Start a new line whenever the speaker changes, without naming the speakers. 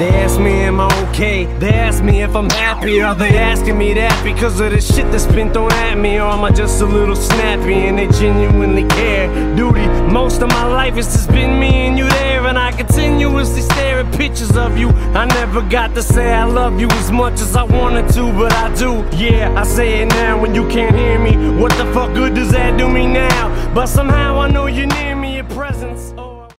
They ask me, am I okay? They ask me if I'm happy. Are they asking me that because of the shit that's been thrown at me? Or am I just a little snappy and they genuinely care? Duty, most of my life it's just been me and you there. And I continuously stare at pictures of you. I never got to say I love you as much as I wanted to, but I do. Yeah, I say it now when you can't hear me. What the fuck good does that do me now? But somehow I know you.